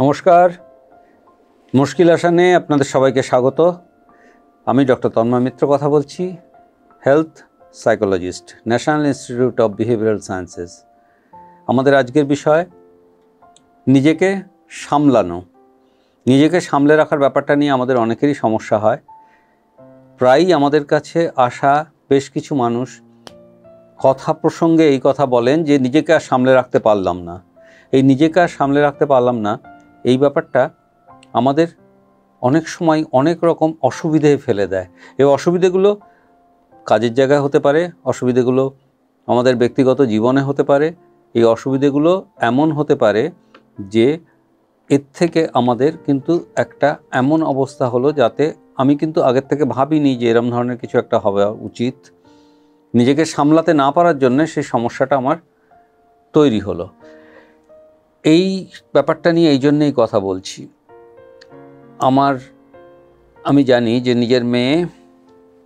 নমস্কার। মুশকিল আসানে আপনাদের সবাইকে স্বাগত। আমি ডক্টর তন্ময় মিত্র কথা বলছি, health psychologist, National Institute of Behavioural Sciences. আমাদের আজকের বিষয়, নিজেকে সামলানো। নিজেকে সামলে রাখার ব্যাপারটা নিয়ে আমাদের অনেকেরই সমস্যা হয়। প্রায়ই আমাদের কাছে আসা বেশ কিছু মানুষ কথা প্রসঙ্গে এই কথা বলেন যে, নিজেকে আর সামলে রাখতে পারলাম না। এই নিজেকে আর সামলে রাখতে পারলাম না এই ব্যাপারটা আমাদের অনেক সময় অনেক রকম অসুবিধে ফেলে দেয়। এই অসুবিধেগুলো কাজের জায়গায় হতে পারে, অসুবিধেগুলো আমাদের ব্যক্তিগত জীবনে হতে পারে, এই অসুবিধেগুলো এমন হতে পারে যে এর থেকে আমাদের কিন্তু একটা এমন অবস্থা হলো যাতে আমি কিন্তু আগের থেকে ভাবিনি যে এরম ধরনের কিছু একটা হওয়া উচিত। নিজেকে সামলাতে না পারার জন্য সেই সমস্যাটা আমার তৈরি হলো। এই ব্যাপারটা নিয়ে এই জন্যেই কথা বলছি। আমার, আমি জানি যে নিজের মেয়ে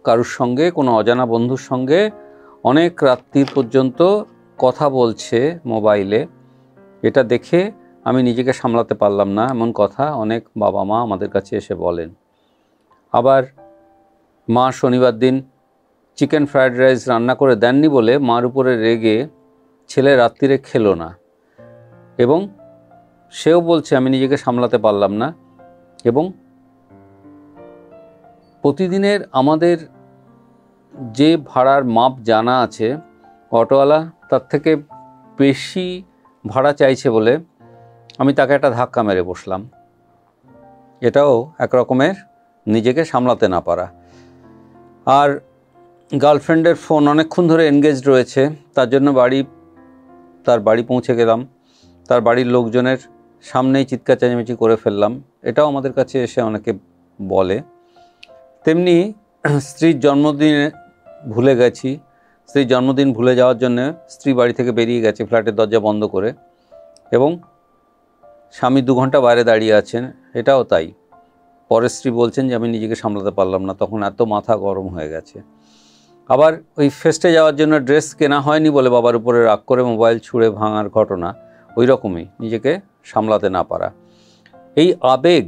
কারুর সঙ্গে, কোনো অজানা বন্ধুর সঙ্গে অনেক রাত্রি পর্যন্ত কথা বলছে মোবাইলে। এটা দেখে আমি নিজেকে সামলাতে পারলাম না, এমন কথা অনেক বাবা মা আমাদের কাছে এসে বলেন। আবার মা শনিবার দিন চিকেন ফ্রায়েড রাইস রান্না করে দেননি বলে মার উপরে রেগে ছেলে রাত্রিরে খেলো না। এবং সেও বলছে, আমি নিজেকে সামলাতে পারলাম না। এবং প্রতিদিনের আমাদের যে ভাড়ার মাপ জানা আছে, অটোওয়ালা তার থেকে বেশি ভাড়া চাইছে বলে আমি তাকে একটা ধাক্কা মেরে বসলাম। এটাও এক রকমের নিজেকে সামলাতে না পারা। আর গার্লফ্রেন্ডের ফোন অনেকক্ষণ ধরে এনগেজড রয়েছে, তার জন্য বাড়ি, তার বাড়ি পৌঁছে গেলাম। তার বাড়ির লোকজনের সামনেই চিৎকার চেঁচামেচি করে ফেললাম। এটাও আমাদের কাছে এসে অনেকে বলে। তেমনি স্ত্রীর জন্মদিনে ভুলে গেছি। স্ত্রীর জন্মদিন ভুলে যাওয়ার জন্য স্ত্রী বাড়ি থেকে বেরিয়ে গেছে ফ্ল্যাটের দরজা বন্ধ করে এবং স্বামী দু ঘণ্টা বাইরে দাঁড়িয়ে আছেন, এটাও তাই। পরের স্ত্রী বলছেন যে, আমি নিজেকে সামলাতে পারলাম না। তখন এত মাথা গরম হয়ে গেছে। আবার ওই ফেস্টে যাওয়ার জন্য ড্রেস কেনা হয়নি বলে বাবার উপরে রাগ করে মোবাইল ছুঁড়ে ভাঙার ঘটনা। ওই রকমই নিজেকে সামলাতে না পারা। এই আবেগ,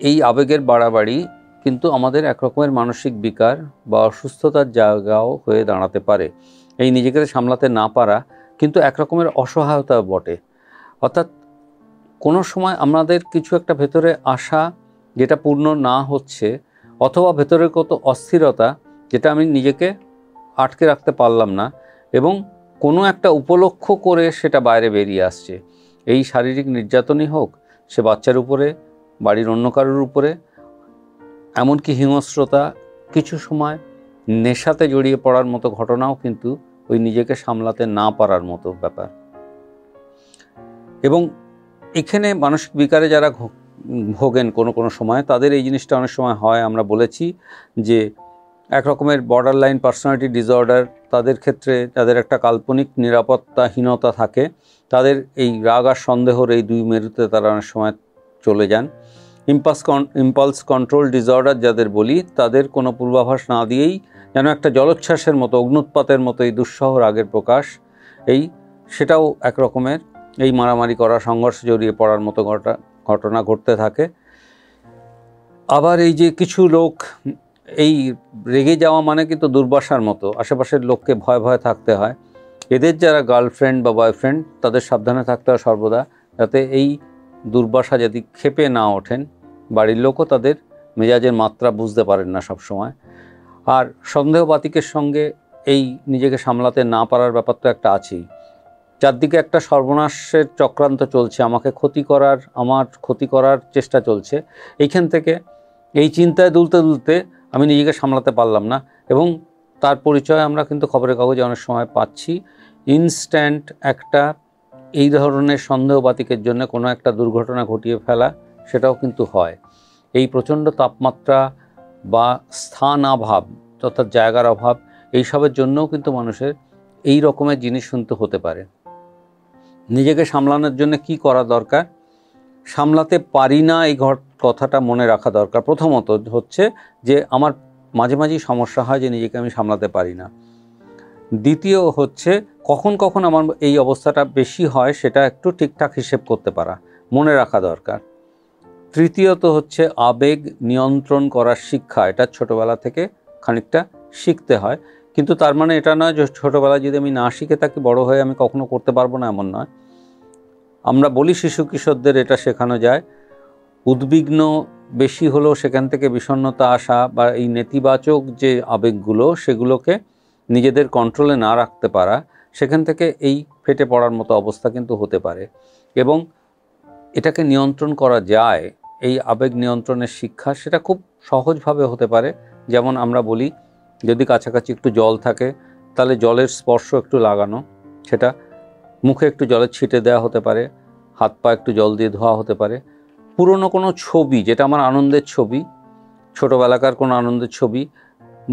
এই আবেগের বাড়াবাড়ি কিন্তু আমাদের এক রকমের মানসিক বিকার বা অসুস্থতার জায়গাও হয়ে দাঁড়াতে পারে। এই নিজেকে সামলাতে না পারা কিন্তু এক রকমের অসহায়তা বটে। অর্থাৎ কোনো সময় আমাদের কিছু একটা ভেতরে আশা যেটা পূর্ণ না হচ্ছে অথবা ভেতরের কত অস্থিরতা যেটা আমি নিজেকে আটকে রাখতে পারলাম না এবং কোনো একটা উপলক্ষ করে সেটা বাইরে বেরিয়ে আসছে। এই শারীরিক নির্যাতনই হোক, সে বাচ্চার উপরে, বাড়ির অন্য কারোর উপরে, এমনকি হিংস্রতা কিছু সময় নেশাতে জড়িয়ে পড়ার মতো ঘটনাও কিন্তু ওই নিজেকে সামলাতে না পারার মতো ব্যাপার। এবং এখানে মানসিক বিকারে যারা ভোগেন কোনো কোনো সময়, তাদের এই জিনিসটা অনেক সময় হয়, আমরা বলেছি যে এক রকমের বর্ডার লাইন পার্সোনালিটি ডিসঅর্ডার তাদের ক্ষেত্রে তাদের একটা কাল্পনিক নিরাপত্তাহীনতা থাকে, তাদের এই রাগ আর সন্দেহর এই দুই মেরুতে তারা অনেক সময় চলে যান। ইম্পাস ইম্পালস কন্ট্রোল ডিসঅর্ডার যাদের বলি, তাদের কোনো পূর্বাভাস না দিয়েই যেন একটা জলোচ্ছ্বাসের মতো অগ্নুৎপাতের মতো এই দুঃসহ রাগের প্রকাশ, এই সেটাও এক রকমের এই মারামারি করা, সংঘর্ষ জড়িয়ে পড়ার মতো ঘটা, ঘটনা ঘটতে থাকে। আবার এই যে কিছু লোক এই রেগে যাওয়া মানে কিন্তু দুর্বাসার মতো। আশেপাশের লোককে ভয় ভয় থাকতে হয়। এদের যারা গার্লফ্রেন্ড বা বয়ফ্রেন্ড তাদের সাবধানে থাকতে হয় সর্বদা, যাতে এই দুর্বাসা যদি ক্ষেপে না ওঠেন, বাড়ির লোকও তাদের মেজাজের মাত্রা বুঝতে পারেন না সব সময় আর সন্দেহবাতিকের সঙ্গে এই নিজেকে সামলাতে না পারার ব্যাপার তো একটা আছেই। চারদিকে একটা সর্বনাশের চক্রান্ত চলছে। আমাকে ক্ষতি করার, আমার ক্ষতি করার চেষ্টা চলছে। এইখান থেকে এই চিন্তায় দুলতে দুলতে আমি নিজেকে সামলাতে পারলাম না এবং তার পরিচয় আমরা কিন্তু খবরের কাগজে অনেক সময় পাচ্ছি। ইনস্ট্যান্ট একটা এই ধরনের সন্দেহবাতিকের জন্য কোনো একটা দুর্ঘটনা ঘটিয়ে ফেলা সেটাও কিন্তু হয়। এই প্রচণ্ড তাপমাত্রা বা স্থান অভাব অর্থাৎ জায়গার অভাব এইসবের জন্যও কিন্তু মানুষের এই রকমের জিনিস শুনতে হতে পারে। নিজেকে সামলানোর জন্য কি করা দরকার? সামলাতে পারি না এই ঘট কথাটা মনে রাখা দরকার। প্রথমত হচ্ছে যে আমার মাঝে মাঝেই সমস্যা হয় যে নিজেকে আমি সামলাতে পারি না। দ্বিতীয় হচ্ছে কখন কখন আমার এই অবস্থাটা বেশি হয় সেটা একটু ঠিকঠাক হিসেব করতে পারা, মনে রাখা দরকার। তৃতীয়ত হচ্ছে আবেগ নিয়ন্ত্রণ করার শিক্ষা, এটা ছোটোবেলা থেকে খানিকটা শিখতে হয়। কিন্তু তার মানে এটা নয় যে ছোটোবেলায় যদি আমি না শিখে থাকি, বড় হয়ে আমি কখনো করতে পারব না, এমন নয়। আমরা বলি শিশু কিশোরদের এটা শেখানো যায়। উদ্বিগ্ন বেশি হলেও সেখান থেকে বিষণ্ণতা আসা বা এই নেতিবাচক যে আবেগগুলো, সেগুলোকে নিজেদের কন্ট্রোলে না রাখতে পারা, সেখান থেকে এই ফেটে পড়ার মতো অবস্থা কিন্তু হতে পারে। এবং এটাকে নিয়ন্ত্রণ করা যায়, এই আবেগ নিয়ন্ত্রণের শিক্ষা সেটা খুব সহজভাবে হতে পারে। যেমন আমরা বলি, যদি কাছাকাছি একটু জল থাকে, তাহলে জলের স্পর্শ একটু লাগানো, সেটা মুখে একটু জলের ছিটে দেওয়া হতে পারে, হাত পা একটু জল দিয়ে ধোয়া হতে পারে। পুরনো কোনো ছবি, যেটা আমার আনন্দের ছবি, ছোটোবেলাকার কোনো আনন্দের ছবি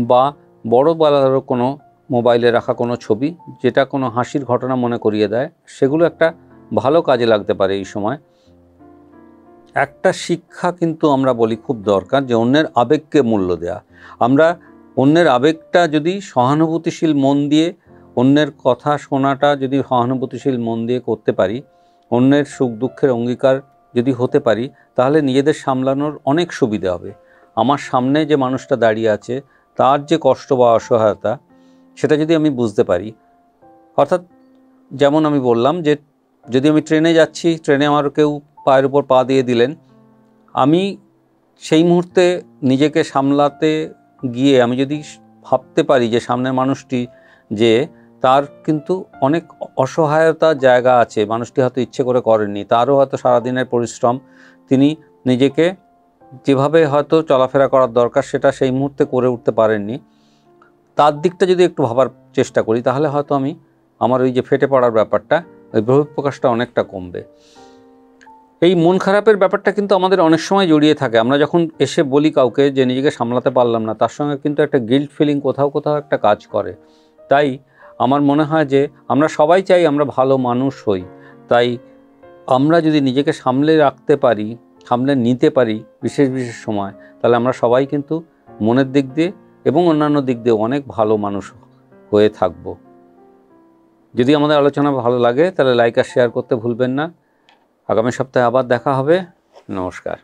বা বড়োবেলারও কোনো মোবাইলে রাখা কোনো ছবি, যেটা কোনো হাসির ঘটনা মনে করিয়ে দেয়, সেগুলো একটা ভালো কাজে লাগতে পারে এই সময়। একটা শিক্ষা কিন্তু আমরা বলি খুব দরকার যে অন্যের আবেগকে মূল্য দেয়া। আমরা অন্যের আবেগটা যদি সহানুভূতিশীল মন দিয়ে অন্যের কথা শোনাটা যদি সহানুভূতিশীল মন দিয়ে করতে পারি, অন্যের সুখ দুঃখের অঙ্গীকার যদি হতে পারি, তাহলে নিজেদের সামলানোর অনেক সুবিধা হবে। আমার সামনে যে মানুষটা দাঁড়িয়ে আছে, তার যে কষ্ট বা অসহায়তা, সেটা যদি আমি বুঝতে পারি, অর্থাৎ যেমন আমি বললাম যে যদি আমি ট্রেনে যাচ্ছি, ট্রেনে আমার কেউ পায়ের উপর পা দিয়ে দিলেন, আমি সেই মুহূর্তে নিজেকে সামলাতে গিয়ে আমি যদি ভাবতে পারি যে সামনের মানুষটি যে তার কিন্তু অনেক অসহায়তার জায়গা আছে, মানুষটি হয়তো ইচ্ছে করে করেননি তারও হয়তো সারাদিনের পরিশ্রম, তিনি নিজেকে যেভাবে হয়তো চলাফেরা করার দরকার সেটা সেই মুহূর্তে করে উঠতে পারেননি। তার দিকটা যদি একটু ভাবার চেষ্টা করি, তাহলে হয়তো আমি আমার ওই যে ফেটে পড়ার ব্যাপারটা, ওই বহিঃপ্রকাশটা অনেকটা কমবে। এই মন খারাপের ব্যাপারটা কিন্তু আমাদের অনেক সময় জড়িয়ে থাকে। আমরা যখন এসে বলি কাউকে যে, নিজেকে সামলাতে পারলাম না, তার সঙ্গে কিন্তু একটা গিল্ট ফিলিং কোথাও কোথাও একটা কাজ করে। তাই আমার মনে হয় যে আমরা সবাই চাই আমরা ভালো মানুষ হই। তাই আমরা যদি নিজেকে সামলে রাখতে পারি, সামলে নিতে পারি বিশেষ বিশেষ সময়, তাহলে আমরা সবাই কিন্তু মনের দিক দিয়ে এবং অন্যান্য দিক দিয়ে অনেক ভালো মানুষ হয়ে থাকব। যদি আমাদের আলোচনা ভালো লাগে, তাহলে লাইক আর শেয়ার করতে ভুলবেন না। আগামী সপ্তাহে আবার দেখা হবে। নমস্কার।